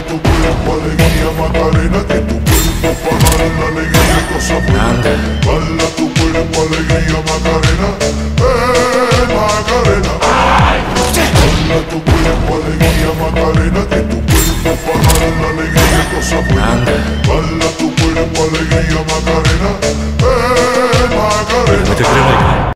tu quieras pa' alegría Macarena que tu cuerpo para dar la alegría y cosas buenas Baila tu cuerpo alegría eh, Macarena Eh Macarena Baila tu cuerpo alegría Macarena. Que tu cuerpo para dar la alegría y cosas buenas tu cuerpo alegría Macarena Eh Macarena